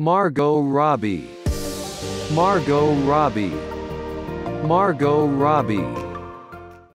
Margot Robbie. Margot Robbie. Margot Robbie.